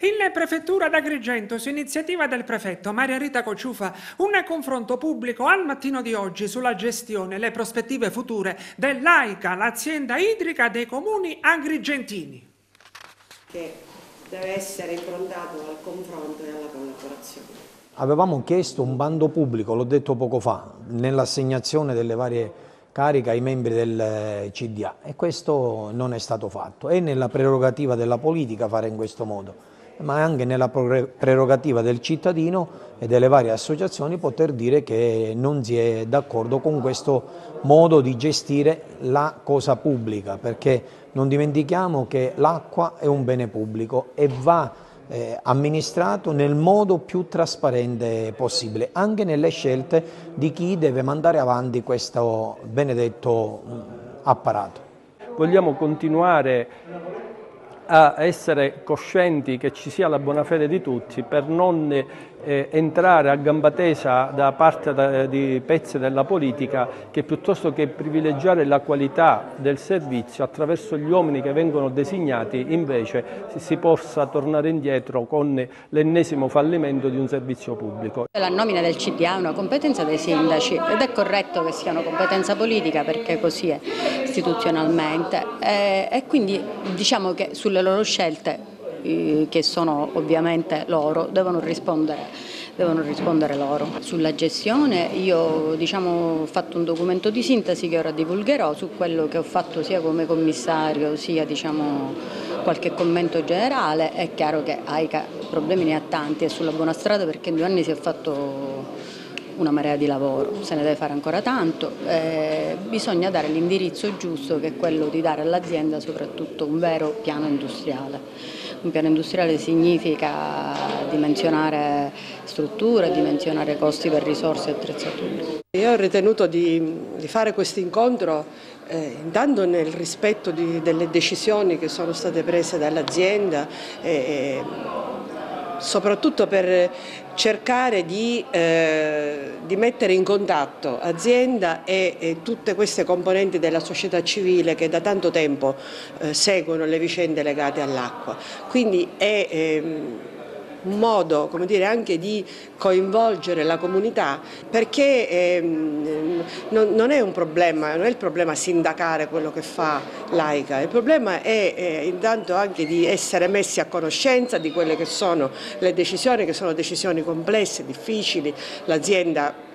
In prefettura d'Agrigento, su iniziativa del prefetto Maria Rita Cociufa, un confronto pubblico al mattino di oggi sulla gestione e le prospettive future dell'AICA, l'azienda idrica dei comuni agrigentini. Che deve essere improntato al confronto e alla collaborazione. Avevamo chiesto un bando pubblico, l'ho detto poco fa, nell'assegnazione delle varie cariche ai membri del CDA e questo non è stato fatto. È nella prerogativa della politica fare in questo modo ma anche nella prerogativa del cittadino e delle varie associazioni poter dire che non si è d'accordo con questo modo di gestire la cosa pubblica, perché non dimentichiamo che l'acqua è un bene pubblico e va eh, amministrato nel modo più trasparente possibile, anche nelle scelte di chi deve mandare avanti questo benedetto apparato. Vogliamo continuare a essere coscienti che ci sia la buona fede di tutti per non eh, entrare a gamba tesa da parte da, di pezzi della politica che piuttosto che privilegiare la qualità del servizio attraverso gli uomini che vengono designati invece si, si possa tornare indietro con l'ennesimo fallimento di un servizio pubblico. La nomina del CDA è una competenza dei sindaci ed è corretto che sia una competenza politica perché così è istituzionalmente e, e quindi diciamo che sulle loro scelte eh, che sono ovviamente loro, devono rispondere devono rispondere loro. Sulla gestione io diciamo, ho fatto un documento di sintesi che ora divulgherò su quello che ho fatto sia come commissario sia diciamo, qualche commento generale. È chiaro che AICA problemi ne ha tanti, è sulla buona strada perché in due anni si è fatto una marea di lavoro, se ne deve fare ancora tanto, eh, bisogna dare l'indirizzo giusto che è quello di dare all'azienda soprattutto un vero piano industriale. Un piano industriale significa dimensionare strutture, dimensionare costi per risorse e attrezzature. Io ho ritenuto di, di fare questo incontro eh, intanto nel rispetto di, delle decisioni che sono state prese dall'azienda e, soprattutto per cercare di, eh, di, mettere in contatto azienda e, e, tutte queste componenti della società civile che da tanto tempo eh, seguono le vicende legate all'acqua. Quindi è, ehm, un modo dire, anche di coinvolgere la comunità perché ehm, non, non, è un problema, non è il problema sindacare quello che fa l'AICA, il problema è eh, intanto anche di essere messi a conoscenza di quelle che sono le decisioni, che sono decisioni complesse, difficili, l'azienda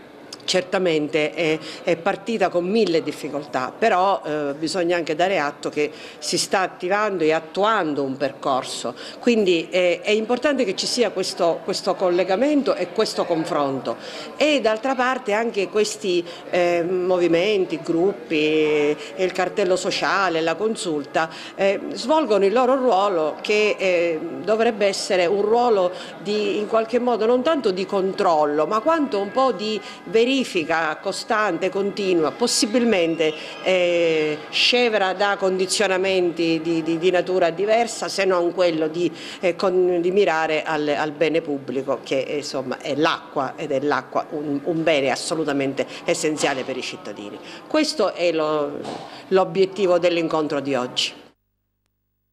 certamente è, è, partita con mille difficoltà, però eh, bisogna anche dare atto che si sta attivando e attuando un percorso, quindi è, è importante che ci sia questo, questo, collegamento e questo confronto. E d'altra parte anche questi eh, movimenti, gruppi, eh, il cartello sociale, la consulta eh, svolgono il loro ruolo che eh, dovrebbe essere un ruolo di in qualche modo non tanto di controllo ma quanto un po' di verifica verifica costante, continua, possibilmente eh, scevra da condizionamenti di, di, di, natura diversa se non quello di, eh, con, di mirare al, al, bene pubblico che insomma, è l'acqua ed è l'acqua un, un, bene assolutamente essenziale per i cittadini. Questo è l'obiettivo dell'incontro di oggi.